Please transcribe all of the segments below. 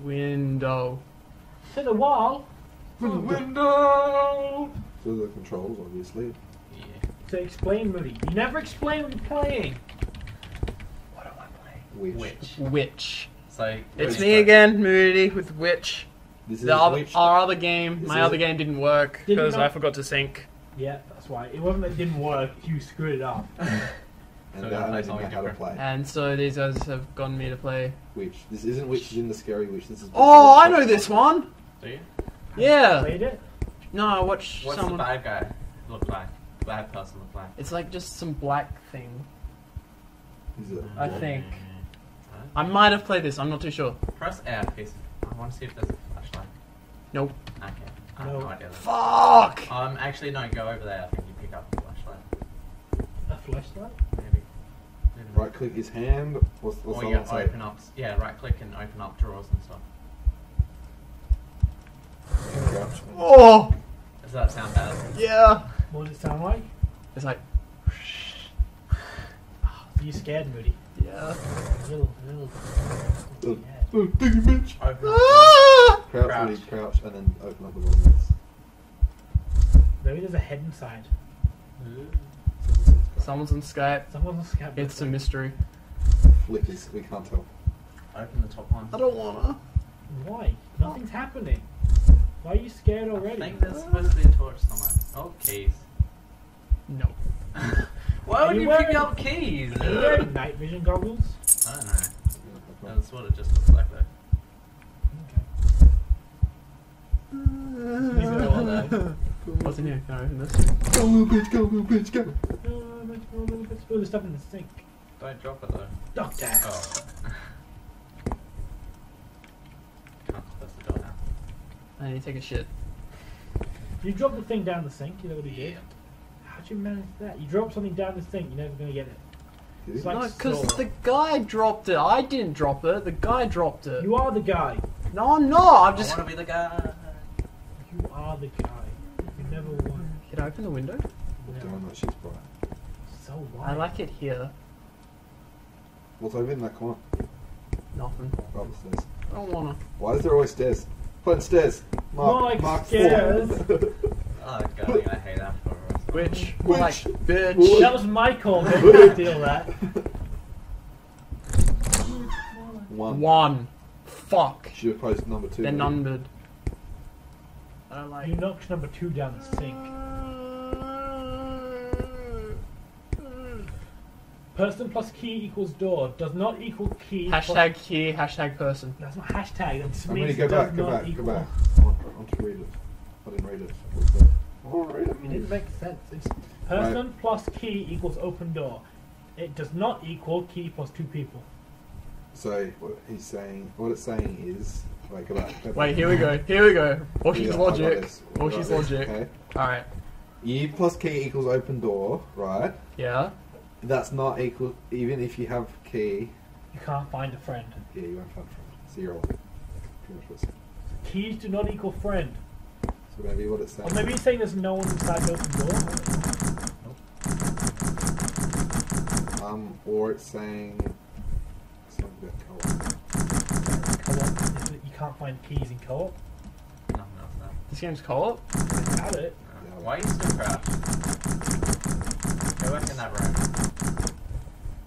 Window. To the wall. To The hmm. window. To the controls, obviously. Yeah. To explain, Moody. You never explain what you're playing. What am I playing? Which? Witch. Witch. So It's me first. again, Moody, with Witch. This is The other, which. our other game, This my is- other game didn't work because I forgot to sync. Yeah, that's why. It wasn't that it didn't work. You screwed it up. and So that we're gonna play I didn't know how to play. And so these guys have gotten me to play. Which? This isn't Witch is in the scary witch. This is. Oh, I know this one! Do you? Yeah! Played it. No, I watched What's someone. the bad guy look like? Bad person look like? It's like just some black thing. Is it? I think. Huh? I might have played this, I'm not too sure. Press F. Please. I want to see if there's a flashlight. Nope. Okay. I have No. no idea. Then. Fuck! Um, actually, no. Go over there. I think you pick up the flashlight. A flashlight. Maybe. Maybe not. Right click his hand. What's, what's Or the you other open up. Yeah, right click and open up drawers and stuff. Oh! Does that sound bad? Yeah! What does it sound like? It's like, Are you scared, Moody? yeah. A little, a little. Oh, Yeah. thank you, bitch. Open. Ah! Crouch, Crouch. Woody, crouch, and then open up the windows. Maybe there's a head inside. Someone's on Skype. Someone's on Skype. It's a mystery. Flickers, we can't tell. Open the top one. I don't wanna. Why? Nothing's happening. Why are you scared already? I think there's supposed to be a torch somewhere. Oh, keys. No. Why Are would you you wearing- pick up keys? Are you wearing night vision goggles? I don't know. That's what it just looks like though. Leave it all there. What's in here? Can I open this? Go, little bitch, go, little bitch, go. Oh, let's little bit. Oh, there's stuff in the sink. Don't drop it though. Doctor. Oh. Can't close the door now. I need to take a shit. You dropped the thing down the sink. You know what he did? How'd you manage that? You drop something down the sink. You're never gonna get it. Is It's it? like no, because the guy dropped it. I didn't drop it. The guy dropped it. You are the guy. No, I'm not. I'm just. I just. want to be the guy. You are the guy. You. Can I open the window? Damn, that shit's bright. So what? I like it here. What's over in that corner? Nothing. Oh, the stairs. I don't wanna. Why is there always stairs? Put stairs. Mark, More like Mark stairs. four. Oh god, I'm hate that for. Which? Which? Like, bitch. Which? That was my call. Maybe you deal that. One. One. Fuck. Should have posted number two. They're maybe. numbered. I don't like. You knocked number two down the sink. Person plus key equals door does not equal key. plus- Hashtag key, hashtag person. That's not hashtag. That just I'm means gonna go back, go not back, go back. I want, I want to read it. I didn't read it. What's that? I want to read It didn't make sense. It's person plus key equals open door. It does not equal key plus two people. So what he's saying, what it's saying is, wait, go back. Go back. Wait, here we go. Here we go. Orshi's Yeah, logic. this. I got Orshi's logic. Okay. Alright. E plus key equals open door, right? Yeah. That's not equal. Even if you have key, You can't find a friend. yeah, you won't find friend. Zero. pretty much what's- Keys do not equal friend. So maybe what it's saying. Or maybe he's saying there's no one inside the open door. Um, or it's saying something about co-op. Co-op. You can't find keys in co-op. Nothing else now. This game's co-op? Got it. No. Why are you still crouched? Go back in that room.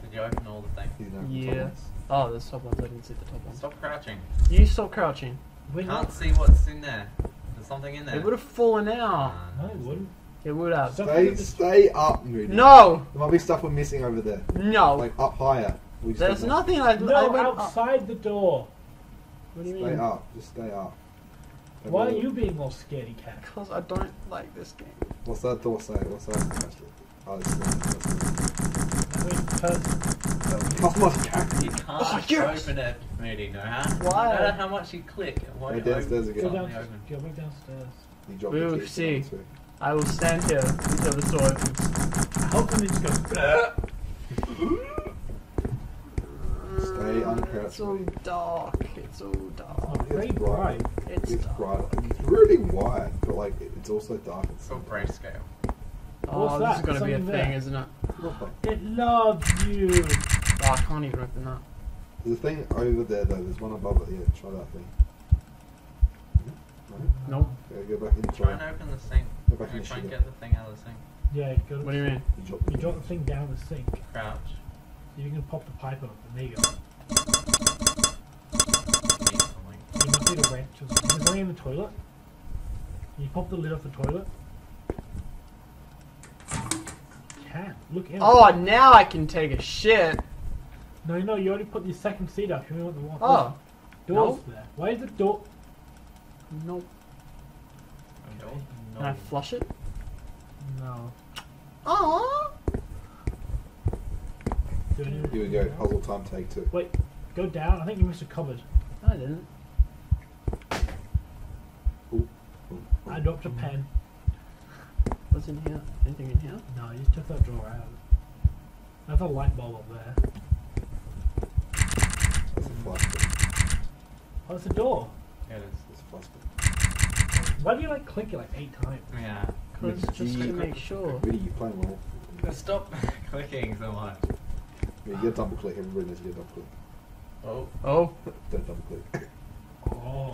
Did you open all the things? Yeah. Oh, there's top ones. I didn't see the top ones. Stop crouching. You stop crouching. We're Can't not. see what's in there. There's something in there. It would have fallen out. Nah, No, it wouldn't. It would have. Stop Stay, with stay up, Moody. No! There might be stuff we're missing over there. No! Like up higher. We just There's don't know. nothing I, I No, went up. outside the door. What do you Stay mean? Stay up. Just stay up. And Why are you being all scaredy cat? Because I don't like this game. What's that door say? What's that? Actually? Oh, it's I mean, person. not. Oh my god. You can't Oh, yes! open it, Moody, no, huh? Why? No matter how much you click, it won't Go downstairs open. Go Yeah. down. Only open. Go back downstairs. You drop We'll the key for see. I will stand here until the door opens. I hope something just goes. "Bleh." Stay uncrouched. It's so dark. It's so Oh, dark. very bright. It's It's dark. bright. It's really wide, but like it- it's also dark. It's It's got grayscale. Oh, What's this that? is gonna be a Something thing, there. isn't it? It loves you. Oh, I can't even open that. There's a thing over there though. There's one above it. Yeah, try that thing. No? Nope. Okay, go back in. Try Try. and open the sink. Go back in And try and get the thing out of the sink. Yeah, go to, What do you mean? You drop You drop the thing down the sink. Crouch. So you can pop the pipe open. There you go. You must need a wrench or something. There's something in the toilet. You pop the lid off the toilet? Can. Look in. Oh, now I can take a shit. No, no, you already put the second seat up. You only want the one. Oh, Door's there. Why is the door? nope. No. Can I flush it? No. Oh. Do anyone- Here we go. Puzzle time. Take two. Wait, go down. I think you missed a cupboard. I didn't. Ooh. I dropped a pen. What's in here? Anything in here? No, you just took that drawer out. That's a light bulb up there. That's a flashback. Oh, it's a door. Yeah, it is. That's a flashback. Why do you like click it like eight times? Yeah. Cause just to make sure. Really, you playing well. Stop clicking so much. Yeah, you get double click. Everybody knows you get double click. Oh. Oh. Don't double click. Oh,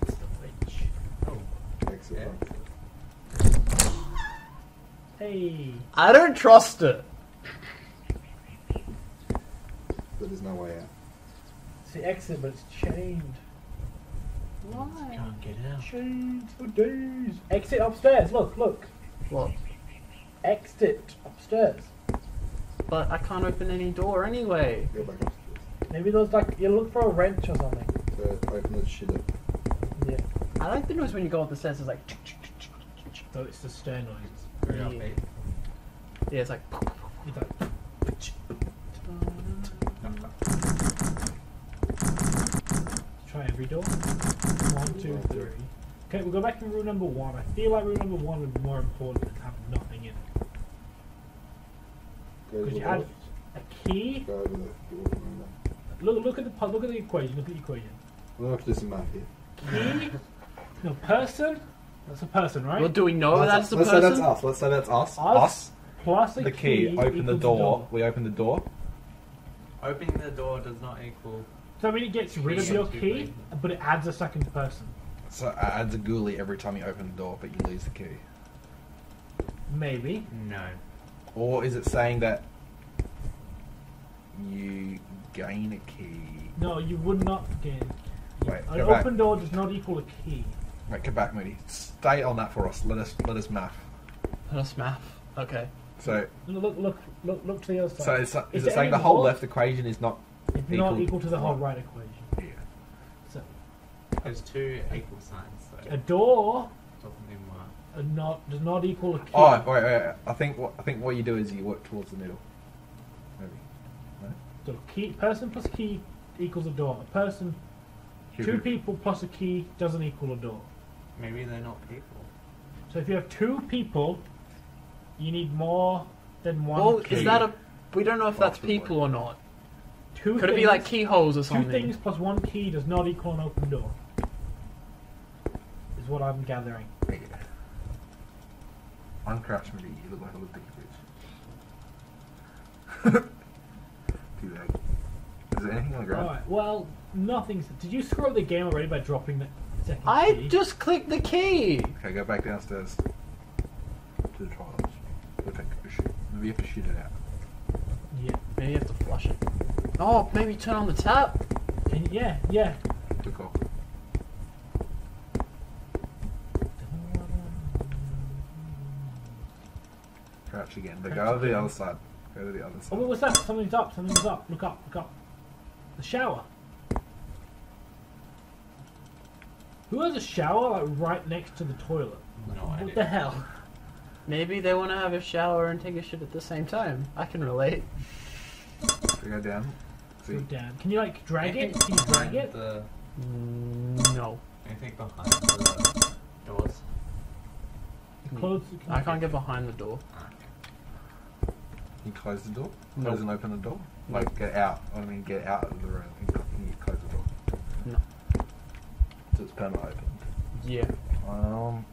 it's the witch. Oh. Exit. Yeah. Right. Hey, I don't trust it. But there's no way out. it's the exit, but it's chained. Why? Can't get out. Chained for days. Exit upstairs. Look, look. What? Exit upstairs. But I can't open any door anyway. Go back upstairs. Maybe there's like you look for a wrench or something. So open the shit up. Yeah. I like the noise when you go up the stairs. It's like. So it's the stair noises. Yeah. it's like. Try every door. One, two, three. Okay, we'll go back to room number one. I feel like room number one would be more important than having nothing in it. Because you had a key. Go over the door. remember. Look, look at the look at the equation. Look at the equation. To do some math here. Key. no person. That's a person, right? Well, do we know that's the Let's person? say that's us. Let's say that's us. Us. Us. Plus a The key. Open the equals door. We open the door. Opening the door does not equal. So I mean, it gets rid of your key, but it adds a second person. So it adds a ghoulie every time you open the door, but you lose the key. Maybe. No. Or is it saying that you gain a key? No, you would not gain. Wait, An go back. open door does not equal a key. Wait, come back, Moody. Stay on that for us. Let us let us math. Let us math. Okay. So, Look, look, look, look to the other side. so is, is Is it it saying the whole left equation is not it's not equal equal to the whole right equation. here? So There's two equal signs, so a door doesn't even work. not does not equal a key. Oh, wait, wait, wait. I think what I think what you do is you work towards the middle. Maybe. So key person plus key equals a door. A person, two people plus a key doesn't equal a door. Maybe they're not people. So if you have two people, you need more than one. Well, key. is that a? We don't know if that's Possibly. people or not. two Could it be things- like keyholes or something? Two something? things plus one key does not equal an open door. Is what I'm gathering. Uncrouch Moody. You look like a little dick bitch. Too bad. Is there anything on the ground? Alright, well, nothing's. Did you screw up the game already by dropping the second I key? just clicked the key. Okay, go back downstairs to the toilets. Go take a shit. Maybe you have to shoot it out. Yeah. Maybe you have to flush it. Oh, maybe turn on the tap. And yeah, yeah. Good call. Crouch again. But go to the other side. Go to the other Oh, side. wait, what's that? Something's up. Something's up. Look up. Look up. The shower. Who has a shower like right next to the toilet? No what idea. the hell? Maybe they want to have a shower and take a shit at the same time. I can relate. So go down. See. Go down. Can you like drag it? Can you drag it? The, Mm, no, anything behind the doors. Close. I can't get behind the door. Okay. You close the door? Nope. Close and open the door? Like get out. I mean get out of the room and cl- and you close the door. No. So it's permanently opened. Yeah. Um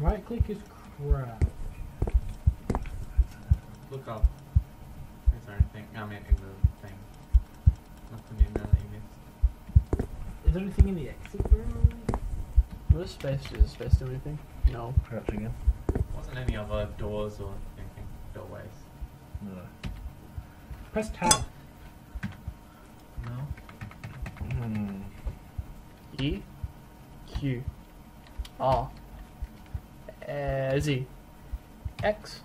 Right click is crap. Look up. Is there anything? I mean, in the thing. Not the email that you missed. Is there anything in the exit room? What is space? Is space do anything? No. Crouch again. Wasn't any other doors or anything, doorways. No. Press tab. No. Hmm. Q, R, uh, Z, X,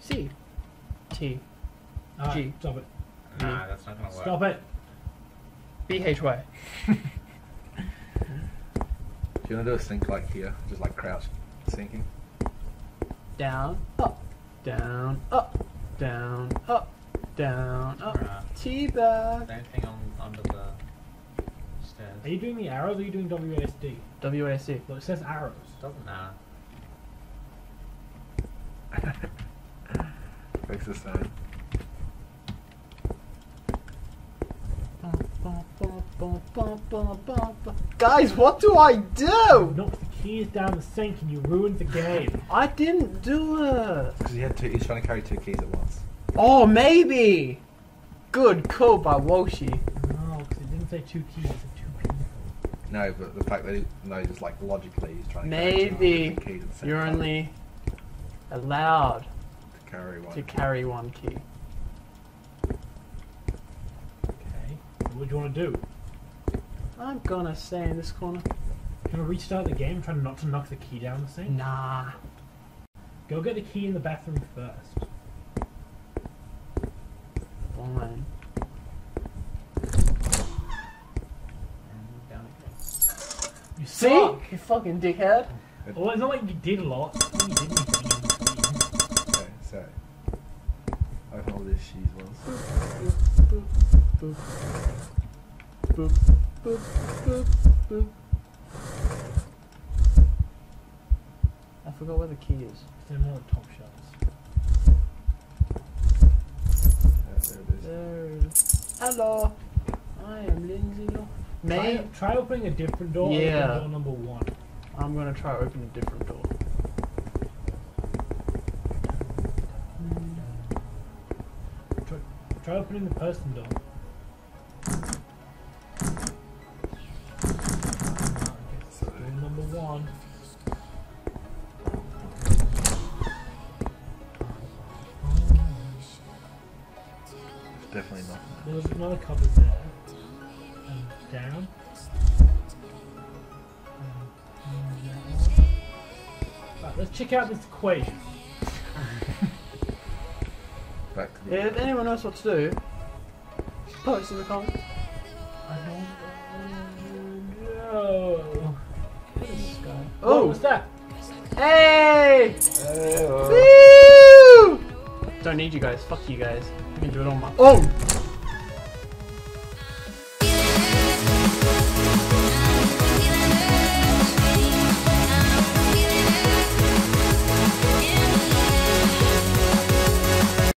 C, T, Alright, G. stop it. Nah, that's not gonna work. Stop it. B H Y. Do you want to do a sink like here? Just like crouch syncing? Down, up, down, up, down, up, down, up. Alright. T-bag. Same thing on under the stairs. Are you doing the arrows or are you doing WASD? WAC. Well, it says arrows. Doesn't matter. Makes the same. Guys, what do I You do? knocked the keys down the sink and you ruined the game. I didn't do it. Because he had two. He's trying to carry two keys at once. Oh, maybe. Good call by Walshy. No, because it didn't say two keys, it said two people. No, but the fact that he knows, like logically, he's trying to carry two Maybe different keys at the same you're time only allowed to carry one. to carry one key. Okay. What do you want to do? I'm gonna stay in this corner. Can want to restart the game, try not to knock the key down the sink? Nah. Go get the key in the bathroom first. Fine. And down again. You See? suck! You fucking dickhead. Well, it's not like you did a lot. It's you did anything in between. Okay, so open all this cheese ones. Boop, boop, boop, boop, boop, boop. I forgot where the key is. They're more top shelves. Yeah, there it is. There it is. Hello. I am Lindsay. Law. May Try, try opening a different door. other than Yeah. Door number one. I'm gonna try to open a different door. Try, try opening the person door. Door number one. It's definitely nothing. There's another cupboard there. And down. Right, let's check out this equation. Back to the. If anyone knows what to do, post in the comments. I don't know. Oh. What is this guy? Oh, Oh! what's that? Hey! Hey, oh. Woo! Don't need you guys. Fuck you guys. I can do it on my own.